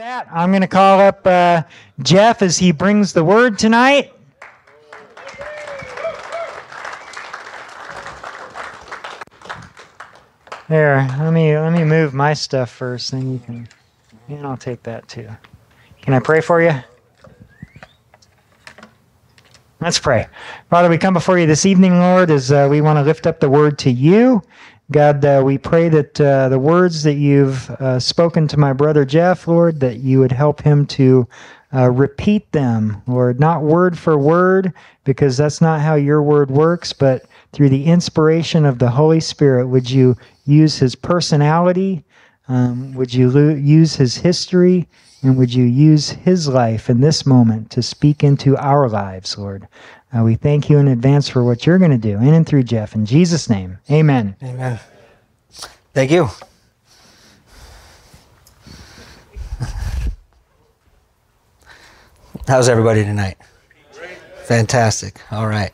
that, I'm going to call up uh, Jeff as he brings the word tonight. There, let me let me move my stuff first, then you can, and I'll take that too. Can I pray for you? Let's pray. Father, we come before you this evening, Lord, as uh, we want to lift up the word to you. God, uh, we pray that uh, the words that you've uh, spoken to my brother Jeff, Lord, that you would help him to uh, repeat them, Lord, not word for word, because that's not how your word works, but through the inspiration of the Holy Spirit, would you use his personality? Um, would you lo- use his history? And would you use his life in this moment to speak into our lives, Lord? Uh, we thank you in advance for what you're going to do in and through Jeff. In Jesus' name, amen. Amen. Thank you. How's everybody tonight? Fantastic. All right.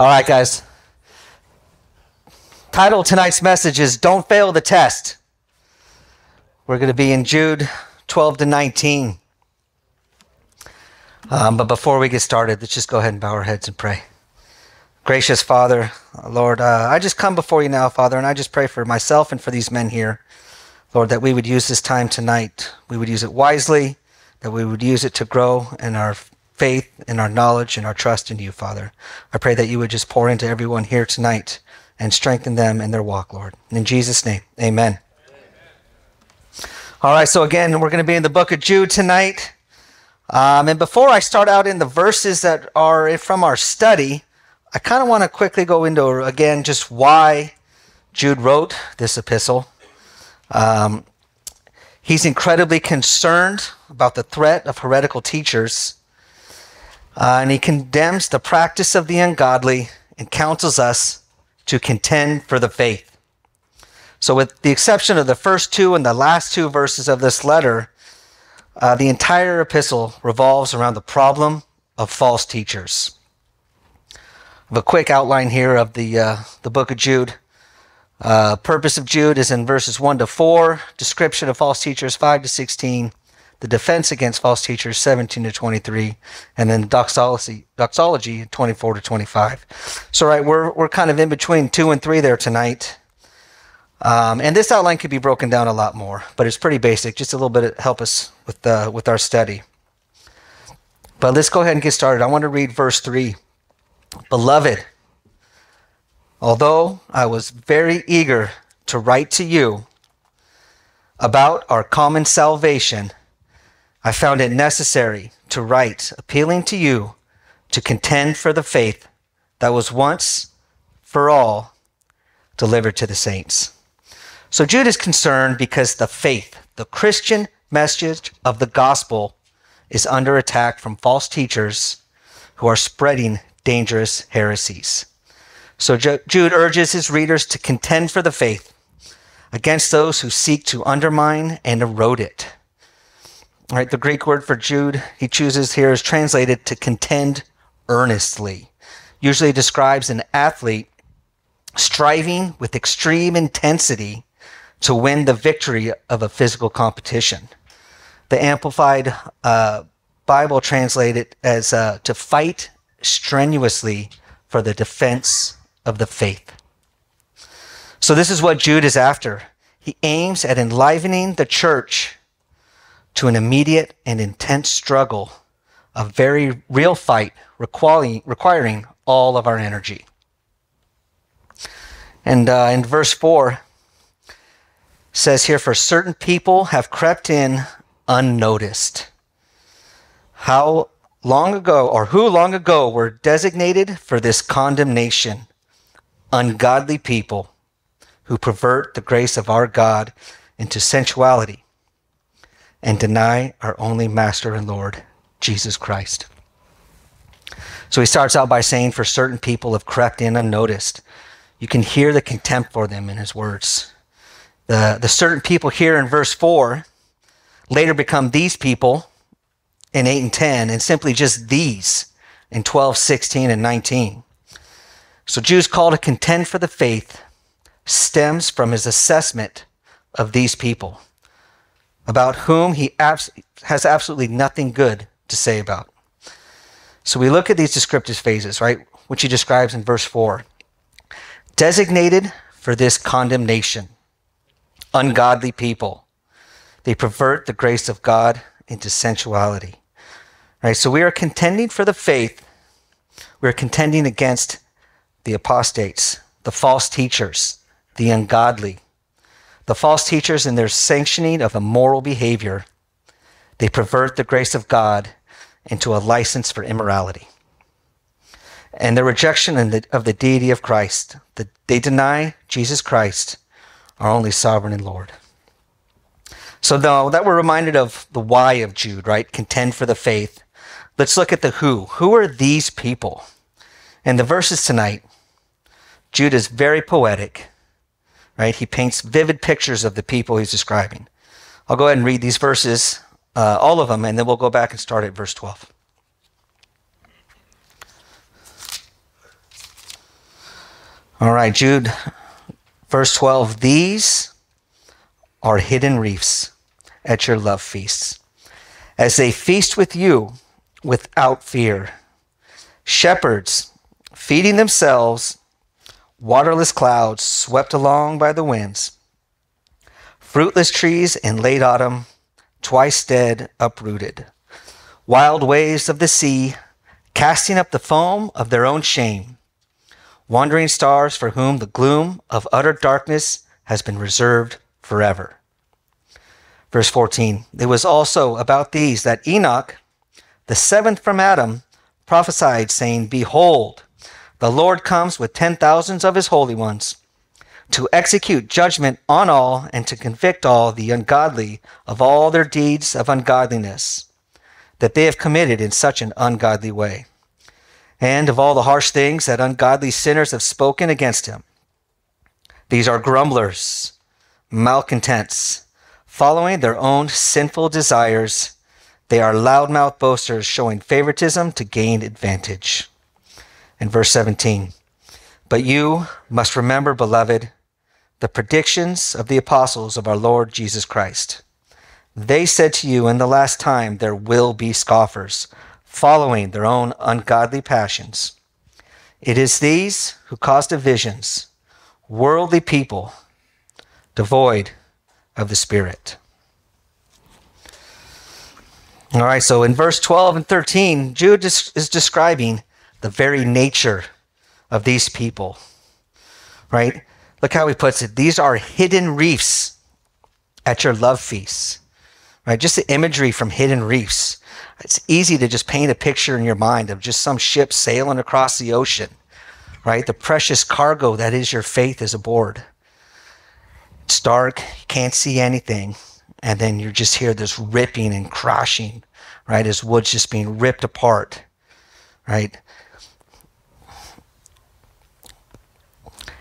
All right, guys. Title tonight's message is Don't Fail the Test. We're going to be in Jude 12 to 19. Um, but before we get started, let's just go ahead and bow our heads and pray. Gracious Father, Lord, uh, I just come before you now, Father, and I just pray for myself and for these men here, Lord, that we would use this time tonight. We would use it wisely, that we would use it to grow in our faith, and our knowledge, and our trust in you, Father. I pray that you would just pour into everyone here tonight and strengthen them in their walk, Lord. In Jesus' name, amen. amen. All right, so again, we're going to be in the book of Jude tonight. Um, and before I start out in the verses that are from our study, I kind of want to quickly go into, again, just why Jude wrote this epistle. Um, he's incredibly concerned about the threat of heretical teachers, uh, and he condemns the practice of the ungodly and counsels us to contend for the faith. So, with the exception of the first two and the last two verses of this letter, uh, the entire epistle revolves around the problem of false teachers. Have A quick outline here of the uh, the book of Jude. Uh, purpose of Jude is in verses one to four. Description of false teachers five to sixteen. The defense against false teachers seventeen to twenty three, and then doxology doxology twenty four to twenty five. So right, we're we're kind of in between two and three there tonight. Um, and this outline could be broken down a lot more, but it's pretty basic, just a little bit to help us with uh, with our study. But let's go ahead and get started. I want to read verse three. Beloved, although I was very eager to write to you about our common salvation, I found it necessary to write appealing to you to contend for the faith that was once for all delivered to the saints. So Jude is concerned because the faith, the Christian message of the gospel, is under attack from false teachers who are spreading dangerous heresies. So Jude urges his readers to contend for the faith against those who seek to undermine and erode it. Right, the Greek word for Jude he chooses here is translated to contend earnestly. Usually describes an athlete striving with extreme intensity to win the victory of a physical competition. The Amplified uh, Bible translated as uh, to fight strenuously for the defense of the faith. So, this is what Jude is after. He aims at enlivening the church to an immediate and intense struggle, a very real fight requiring, requiring all of our energy. And uh, in verse 4, says here, for certain people have crept in unnoticed. How long ago, or who long ago were designated for this condemnation? Ungodly people who pervert the grace of our God into sensuality and deny our only Master and Lord, Jesus Christ. So he starts out by saying, For certain people have crept in unnoticed. You can hear the contempt for them in his words. The, the certain people here in verse 4 later become these people in 8 and 10, and simply just these in 12, 16, and 19. So Jude's call to contend for the faith stems from his assessment of these people, about whom he abs- has absolutely nothing good to say about. So we look at these descriptive phases, right, which he describes in verse 4. Designated for this condemnation, ungodly people. They pervert the grace of God into sensuality. Right? So we are contending for the faith. We're contending against the apostates, the false teachers, the ungodly. The false teachers in their sanctioning of immoral behavior, they pervert the grace of God into a license for immorality. And their rejection of the deity of Christ, that they deny Jesus Christ, our only sovereign and Lord. So now that we're reminded of the why of Jude, right? Contend for the faith. Let's look at the who. Who are these people? In the verses tonight, Jude is very poetic, right? He paints vivid pictures of the people he's describing. I'll go ahead and read these verses, uh, all of them, and then we'll go back and start at verse 12. All right, Jude, verse 12. These are hidden reefs at your love feasts, as they feast with you without fear. Shepherds feeding themselves, waterless clouds swept along by the winds, fruitless trees in late autumn, twice dead, uprooted, wild waves of the sea, casting up the foam of their own shame, wandering stars for whom the gloom of utter darkness has been reserved forever. Verse 14 It was also about these that Enoch, the seventh from Adam, prophesied, saying, Behold, the Lord comes with ten thousands of his holy ones to execute judgment on all and to convict all the ungodly of all their deeds of ungodliness that they have committed in such an ungodly way, and of all the harsh things that ungodly sinners have spoken against him. These are grumblers, malcontents, following their own sinful desires they are loudmouth boasters showing favoritism to gain advantage. In verse 17, but you must remember, beloved, the predictions of the apostles of our Lord Jesus Christ. They said to you in the last time there will be scoffers, following their own ungodly passions. It is these who cause divisions, worldly people, devoid of the Spirit. All right, so in verse 12 and 13, Jude is describing the very nature of these people. Right? Look how he puts it. These are hidden reefs at your love feasts. Right? Just the imagery from hidden reefs. It's easy to just paint a picture in your mind of just some ship sailing across the ocean. Right? The precious cargo that is your faith is aboard. It's dark, you can't see anything and then you just hear this ripping and crashing, right? As wood's just being ripped apart, right?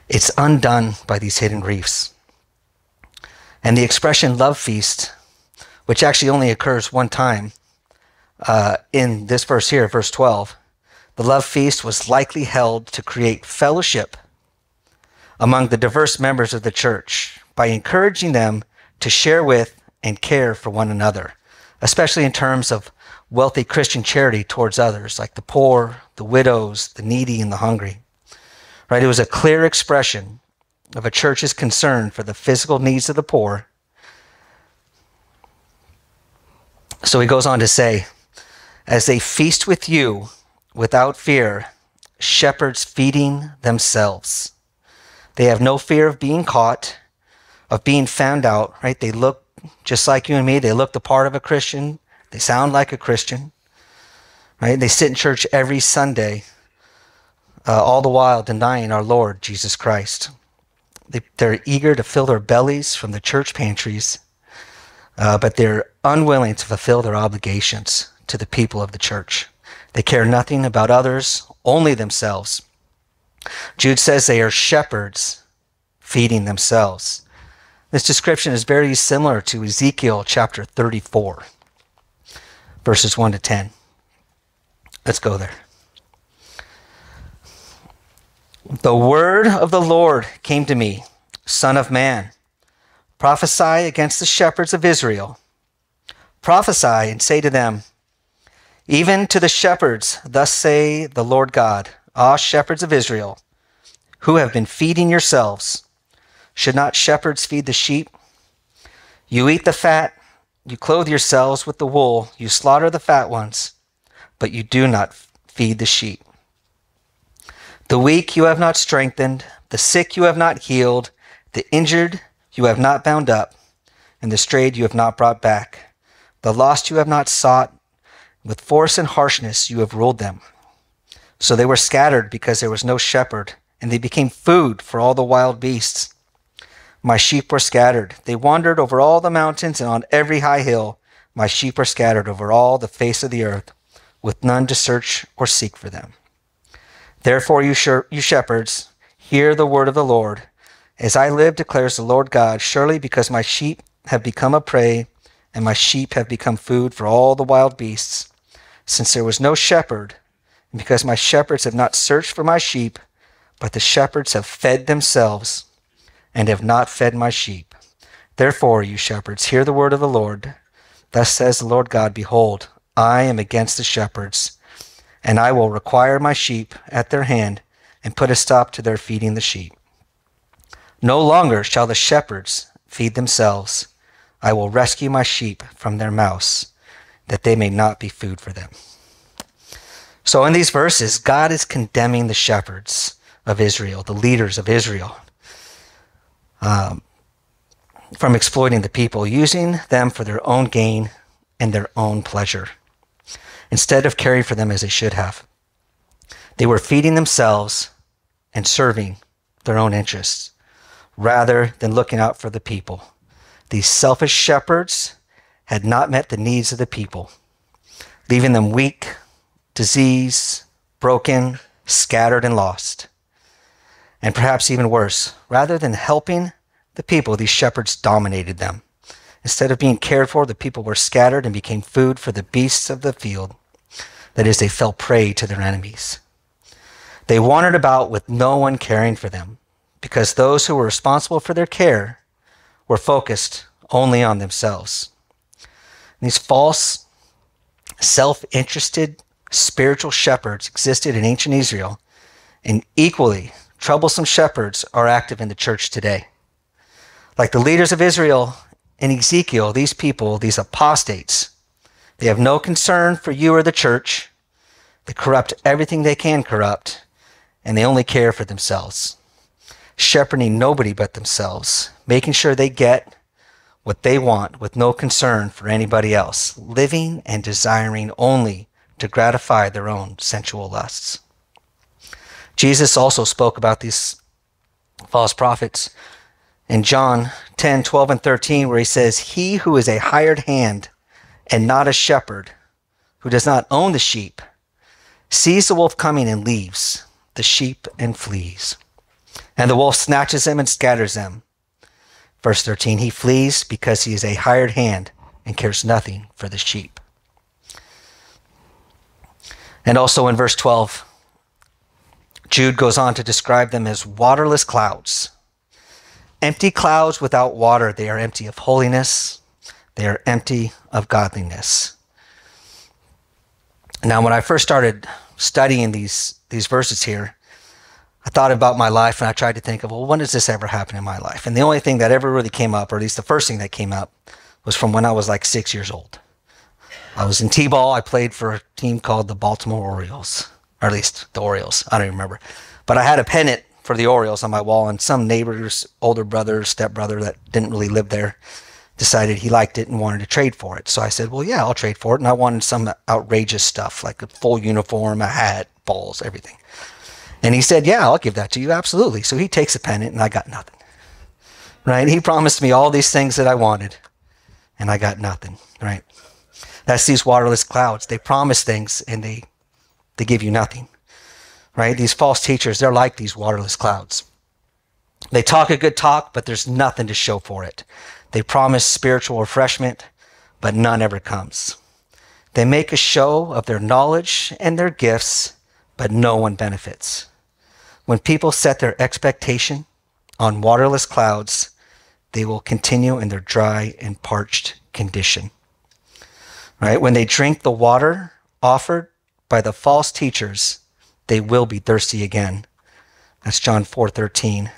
It's undone by these hidden reefs. And the expression love feast, which actually only occurs one time uh, in this verse here, verse 12, the love feast was likely held to create fellowship among the diverse members of the church by encouraging them to share with and care for one another, especially in terms of wealthy Christian charity towards others, like the poor, the widows, the needy, and the hungry. Right? It was a clear expression of a church's concern for the physical needs of the poor. So he goes on to say, as they feast with you without fear, shepherds feeding themselves. They have no fear of being caught, of being found out, right? They look just like you and me. They look the part of a Christian. They sound like a Christian, right? They sit in church every Sunday, uh, all the while denying our Lord Jesus Christ. They, they're eager to fill their bellies from the church pantries, uh, but they're unwilling to fulfill their obligations to the people of the church. They care nothing about others, only themselves. Jude says they are shepherds feeding themselves. This description is very similar to Ezekiel chapter 34, verses 1 to 10. Let's go there. The word of the Lord came to me, Son of man, prophesy against the shepherds of Israel. Prophesy and say to them, Even to the shepherds, thus say the Lord God, Ah, shepherds of Israel, who have been feeding yourselves. Should not shepherds feed the sheep? You eat the fat, you clothe yourselves with the wool, you slaughter the fat ones, but you do not feed the sheep. The weak you have not strengthened, the sick you have not healed, the injured you have not bound up, and the strayed you have not brought back. The lost you have not sought, with force and harshness you have ruled them. So they were scattered because there was no shepherd, and they became food for all the wild beasts. My sheep were scattered. They wandered over all the mountains and on every high hill. My sheep were scattered over all the face of the earth, with none to search or seek for them. Therefore, you, you shepherds, hear the word of the Lord. As I live, declares the Lord God, surely because my sheep have become a prey, and my sheep have become food for all the wild beasts, since there was no shepherd, and because my shepherds have not searched for my sheep, but the shepherds have fed themselves, and have not fed my sheep. Therefore, you shepherds, hear the word of the Lord. Thus says the Lord God Behold, I am against the shepherds and I will require my sheep at their hand and put a stop to their feeding the sheep. No longer shall the shepherds feed themselves. I will rescue my sheep from their mouths, that they may not be food for them. So, in these verses, God is condemning the shepherds of Israel, the leaders of Israel, um, from exploiting the people, using them for their own gain and their own pleasure instead of caring for them as they should have. They were feeding themselves and serving their own interests rather than looking out for the people. These selfish shepherds had not met the needs of the people, leaving them weak, diseased, broken, scattered, and lost. And perhaps even worse, rather than helping the people, these shepherds dominated them. Instead of being cared for, the people were scattered and became food for the beasts of the field. That is, they fell prey to their enemies. They wandered about with no one caring for them because those who were responsible for their care were focused only on themselves. These false, self interested spiritual shepherds existed in ancient Israel, and equally troublesome shepherds are active in the church today. Like the leaders of Israel in Ezekiel, these people, these apostates, they have no concern for you or the church. They corrupt everything they can corrupt, and they only care for themselves, shepherding nobody but themselves, making sure they get what they want with no concern for anybody else, living and desiring only to gratify their own sensual lusts. Jesus also spoke about these false prophets in John 10, 12, and 13, where he says, He who is a hired hand and not a shepherd who does not own the sheep sees the wolf coming and leaves the sheep and flees. And the wolf snatches them and scatters them. Verse 13, he flees because he is a hired hand and cares nothing for the sheep. And also in verse 12, Jude goes on to describe them as waterless clouds. Empty clouds without water, they are empty of holiness, they are empty of godliness. Now, when I first started studying these, these verses here, I thought about my life and I tried to think of, well, when does this ever happen in my life? And the only thing that ever really came up, or at least the first thing that came up, was from when I was like six years old. I was in T-ball. I played for a team called the Baltimore Orioles, or at least the Orioles. I don't even remember. But I had a pennant for the Orioles on my wall, and some neighbor's older brother, stepbrother that didn't really live there decided he liked it and wanted to trade for it. So I said, well, yeah, I'll trade for it. And I wanted some outrageous stuff like a full uniform, a hat, balls, everything. And he said, yeah, I'll give that to you. Absolutely. So he takes a pennant and I got nothing. Right? He promised me all these things that I wanted and I got nothing. Right? That's these waterless clouds. They promise things and they, they give you nothing. Right? These false teachers, they're like these waterless clouds. They talk a good talk, but there's nothing to show for it. They promise spiritual refreshment, but none ever comes. They make a show of their knowledge and their gifts, but no one benefits. When people set their expectation on waterless clouds, they will continue in their dry and parched condition. Right? When they drink the water offered by the false teachers, they will be thirsty again. That's John 4:13.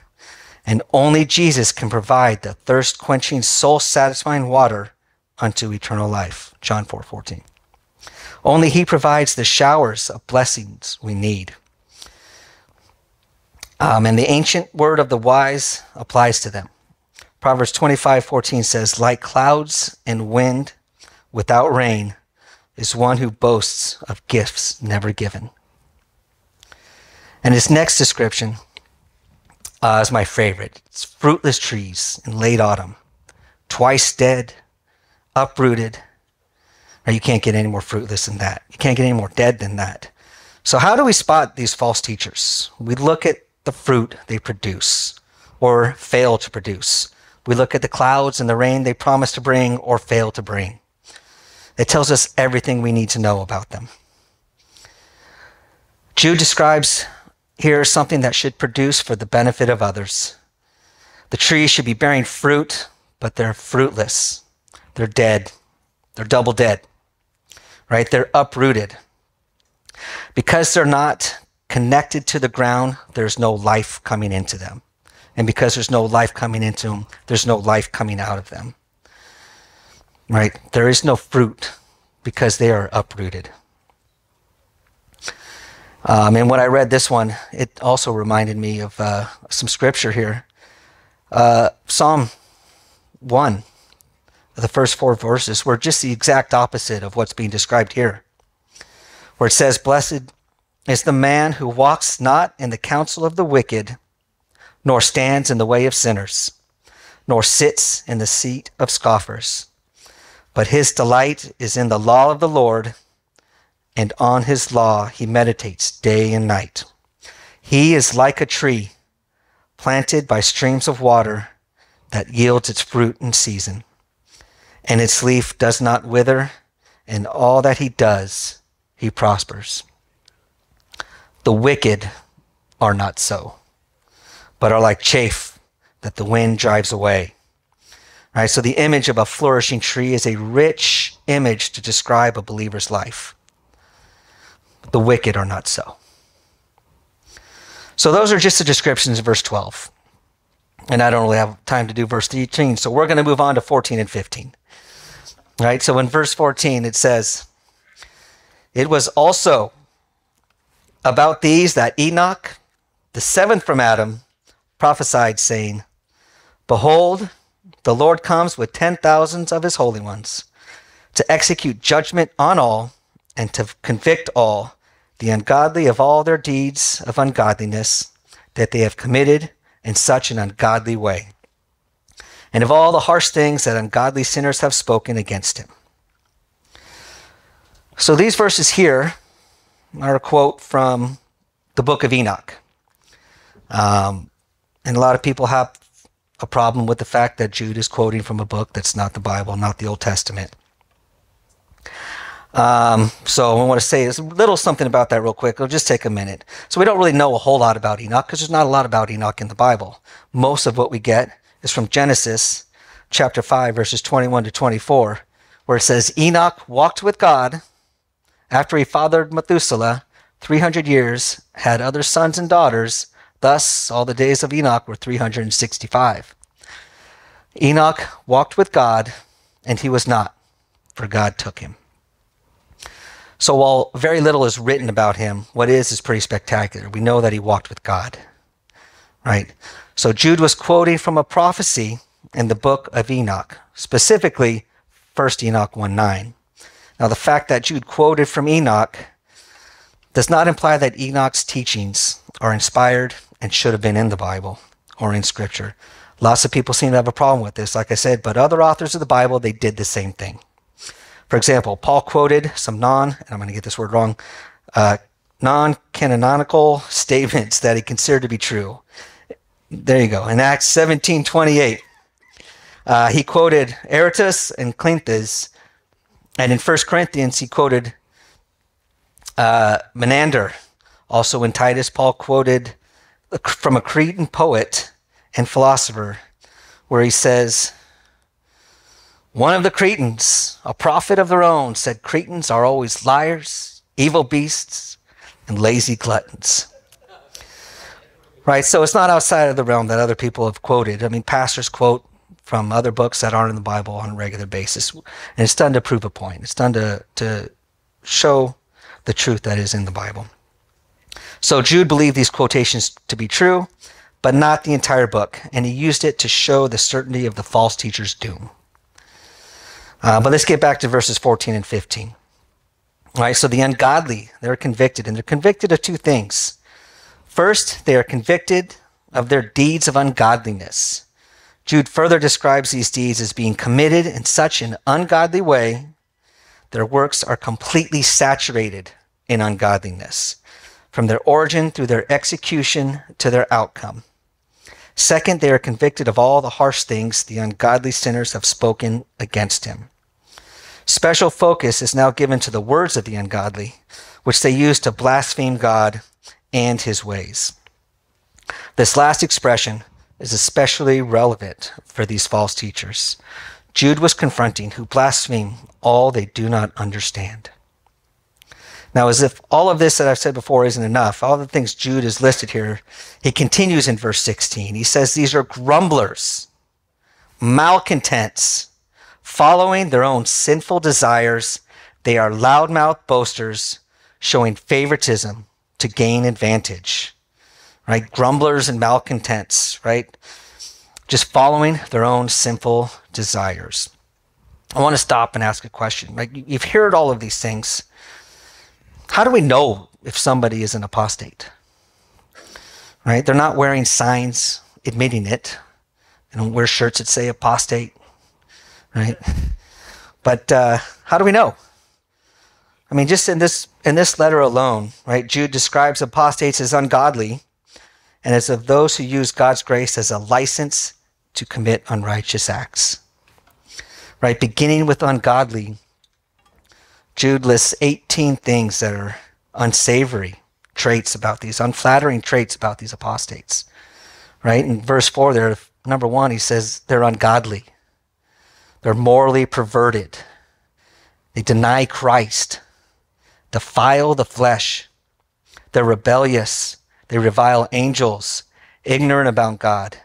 And only Jesus can provide the thirst-quenching, soul-satisfying water unto eternal life. John 4:14. Only he provides the showers of blessings we need. Um, and the ancient word of the wise applies to them. Proverbs 25:14 says, "Like clouds and wind without rain is one who boasts of gifts never given." And his next description uh, is my favorite. It's fruitless trees in late autumn, twice dead, uprooted. Or you can't get any more fruitless than that. You can't get any more dead than that. So, how do we spot these false teachers? We look at the fruit they produce or fail to produce. We look at the clouds and the rain they promise to bring or fail to bring. It tells us everything we need to know about them. Jude describes here something that should produce for the benefit of others. The trees should be bearing fruit, but they're fruitless. They're dead. They're double dead, right? They're uprooted. Because they're not connected to the ground, there's no life coming into them. And because there's no life coming into them, there's no life coming out of them. Right? There is no fruit because they are uprooted. Um, and when I read this one, it also reminded me of uh, some scripture here. Uh, Psalm 1, the first four verses, were just the exact opposite of what's being described here. Where it says, Blessed is the man who walks not in the counsel of the wicked, nor stands in the way of sinners, nor sits in the seat of scoffers. But his delight is in the law of the Lord, and on his law he meditates day and night. He is like a tree planted by streams of water that yields its fruit in season, and its leaf does not wither, and all that he does, he prospers. The wicked are not so but are like chaff that the wind drives away. Right? So the image of a flourishing tree is a rich image to describe a believer's life. The wicked are not so. So those are just the descriptions of verse 12. And I don't really have time to do verse 13, so we're going to move on to 14 and 15. Right? So in verse 14 it says, It was also about these that Enoch, the seventh from Adam, prophesied, saying, Behold, the Lord comes with ten thousands of his holy ones to execute judgment on all and to convict all, the ungodly of all their deeds of ungodliness that they have committed in such an ungodly way, and of all the harsh things that ungodly sinners have spoken against him. So these verses here are a quote from the book of Enoch. Um, and a lot of people have a problem with the fact that Jude is quoting from a book that's not the Bible, not the Old Testament. Um, so I want to say a little something about that real quick. It'll just take a minute. So we don't really know a whole lot about Enoch because there's not a lot about Enoch in the Bible. Most of what we get is from Genesis chapter 5, verses 21 to 24, where it says, Enoch walked with God after he fathered Methuselah 300 years, had other sons and daughters, Thus, all the days of Enoch were 365. Enoch walked with God, and he was not, for God took him. So, while very little is written about him, what is is pretty spectacular. We know that he walked with God, right? So, Jude was quoting from a prophecy in the book of Enoch, specifically 1 Enoch 1 9. Now, the fact that Jude quoted from Enoch does not imply that Enoch's teachings are inspired and should have been in the Bible or in Scripture. Lots of people seem to have a problem with this, like I said, but other authors of the Bible, they did the same thing. For example, Paul quoted some non, and I'm going to get this word wrong, uh, non canonical statements that he considered to be true. There you go. In Acts 17 28, uh, he quoted Aratus and Cleanthes. And in 1 Corinthians, he quoted uh, Menander. Also in Titus, Paul quoted from a Cretan poet and philosopher where he says, One of the Cretans, a prophet of their own, said Cretans are always liars, evil beasts, and lazy gluttons. Right? So it's not outside of the realm that other people have quoted. I mean, pastors quote from other books that aren't in the Bible on a regular basis. And it's done to prove a point, it's done to, to show the truth that is in the Bible. So Jude believed these quotations to be true, but not the entire book, and he used it to show the certainty of the false teacher's doom. Uh, but let's get back to verses 14 and 15. All right, so the ungodly, they're convicted, and they're convicted of two things. First, they are convicted of their deeds of ungodliness. Jude further describes these deeds as being committed in such an ungodly way, their works are completely saturated in ungodliness, from their origin through their execution to their outcome. Second, they are convicted of all the harsh things the ungodly sinners have spoken against him. Special focus is now given to the words of the ungodly, which they use to blaspheme God and his ways. This last expression is especially relevant for these false teachers. Jude was confronting who blaspheme all they do not understand. Now, as if all of this that I've said before isn't enough, all the things Jude has listed here, he continues in verse 16. He says, These are grumblers, malcontents, following their own sinful desires. They are loudmouth boasters, showing favoritism to gain advantage. Right? Grumblers and malcontents, right? Just following their own sinful desires. I want to stop and ask a question. Like you've heard all of these things. How do we know if somebody is an apostate? Right? They're not wearing signs admitting it. They don't wear shirts that say apostate right? But uh, how do we know? I mean, just in this in this letter alone, right? Jude describes apostates as ungodly, and as of those who use God's grace as a license to commit unrighteous acts. Right, beginning with ungodly, Jude lists 18 things that are unsavory traits about these, unflattering traits about these apostates. Right? In verse 4 there, number one, he says they're ungodly. They're morally perverted. They deny Christ, defile the flesh. They're rebellious. They revile angels, ignorant about God.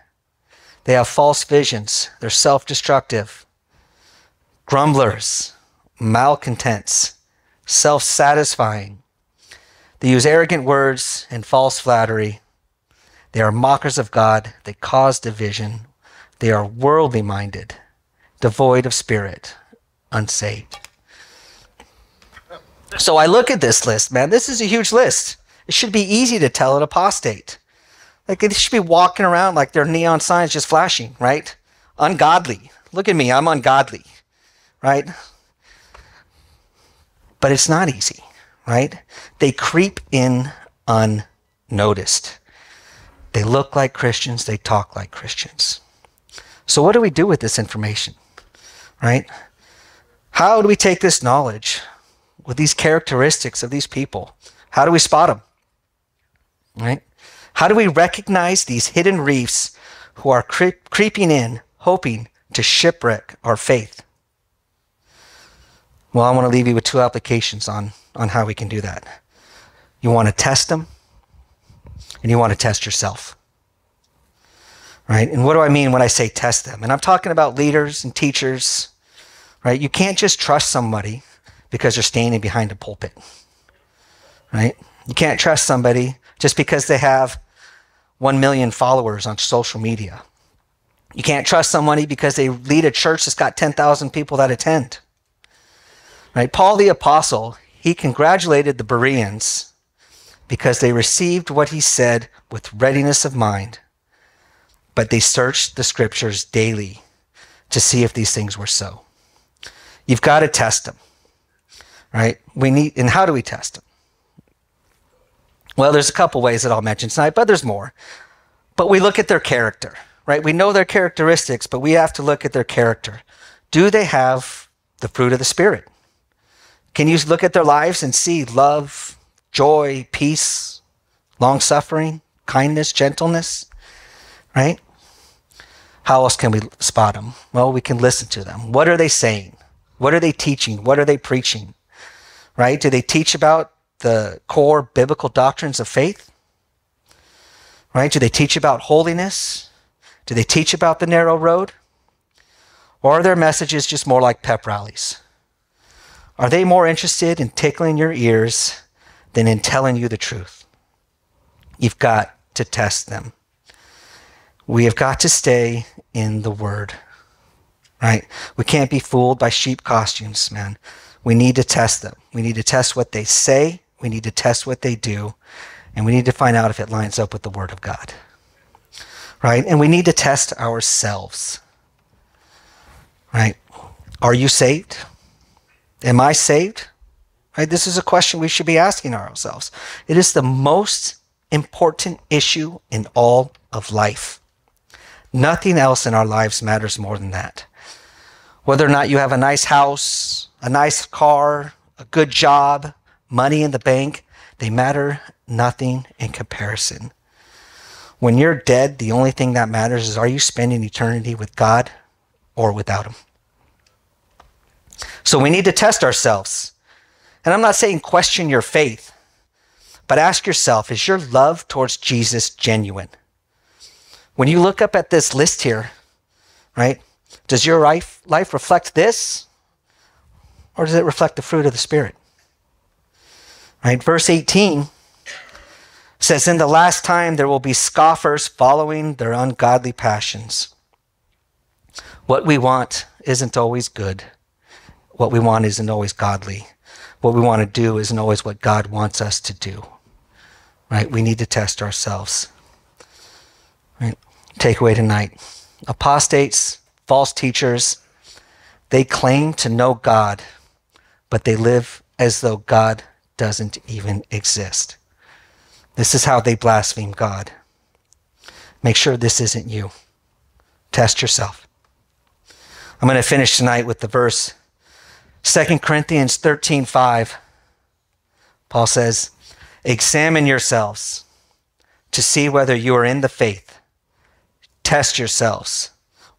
They have false visions. They're self destructive. Grumblers, malcontents, self satisfying. They use arrogant words and false flattery. They are mockers of God. They cause division. They are worldly minded devoid of spirit, unsaved. So I look at this list, man. This is a huge list. It should be easy to tell an apostate. Like they should be walking around like their neon signs just flashing, right? Ungodly. Look at me, I'm ungodly, right? But it's not easy, right? They creep in unnoticed. They look like Christians, they talk like Christians. So, what do we do with this information? right? How do we take this knowledge with these characteristics of these people? How do we spot them? Right? How do we recognize these hidden reefs who are creep, creeping in, hoping to shipwreck our faith? Well, I want to leave you with two applications on, on how we can do that. You want to test them, and you want to test yourself. Right? And what do I mean when I say test them? And I'm talking about leaders and teachers, right? You can't just trust somebody because they're standing behind a pulpit, right? You can't trust somebody just because they have 1 million followers on social media. You can't trust somebody because they lead a church that's got 10,000 people that attend. Right? Paul the apostle, he congratulated the Bereans because they received what he said with readiness of mind but they searched the scriptures daily to see if these things were so. You've got to test them, right? We need, and how do we test them? Well, there's a couple ways that I'll mention tonight, but there's more. but we look at their character, right? We know their characteristics, but we have to look at their character. Do they have the fruit of the Spirit? Can you look at their lives and see love, joy, peace, long suffering, kindness, gentleness? Right? How else can we spot them? Well, we can listen to them. What are they saying? What are they teaching? What are they preaching? Right? Do they teach about the core biblical doctrines of faith? Right? Do they teach about holiness? Do they teach about the narrow road? Or are their messages just more like pep rallies? Are they more interested in tickling your ears than in telling you the truth? You've got to test them. We have got to stay in the Word, right? We can't be fooled by sheep costumes, man. We need to test them. We need to test what they say. We need to test what they do. And we need to find out if it lines up with the Word of God, right? And we need to test ourselves, right? Are you saved? Am I saved? Right? This is a question we should be asking ourselves. It is the most important issue in all of life. Nothing else in our lives matters more than that. Whether or not you have a nice house, a nice car, a good job, money in the bank, they matter nothing in comparison. When you're dead, the only thing that matters is are you spending eternity with God or without Him? So we need to test ourselves. And I'm not saying question your faith, but ask yourself is your love towards Jesus genuine? When you look up at this list here, right, does your life, life reflect this? Or does it reflect the fruit of the Spirit? Right, verse 18 says, In the last time there will be scoffers following their ungodly passions. What we want isn't always good what we want isn't always godly. What we want to do isn't always what God wants us to do. Right? We need to test ourselves. Right? Takeaway tonight. Apostates, false teachers, they claim to know God, but they live as though God doesn't even exist. This is how they blaspheme God. Make sure this isn't you. Test yourself. I'm going to finish tonight with the verse 2 Corinthians 13 5, Paul says, Examine yourselves to see whether you are in the faith. Test yourselves.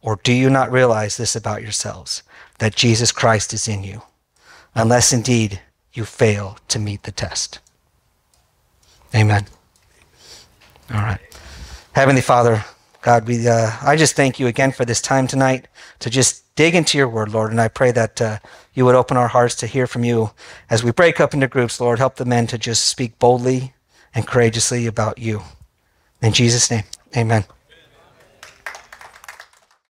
Or do you not realize this about yourselves, that Jesus Christ is in you, unless indeed you fail to meet the test? Amen. All right. Heavenly Father, God, we, uh, I just thank you again for this time tonight to just dig into your word, Lord. And I pray that uh, you would open our hearts to hear from you as we break up into groups, Lord. Help the men to just speak boldly and courageously about you. In Jesus' name, amen.